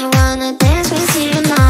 I wanna dance with you tonight.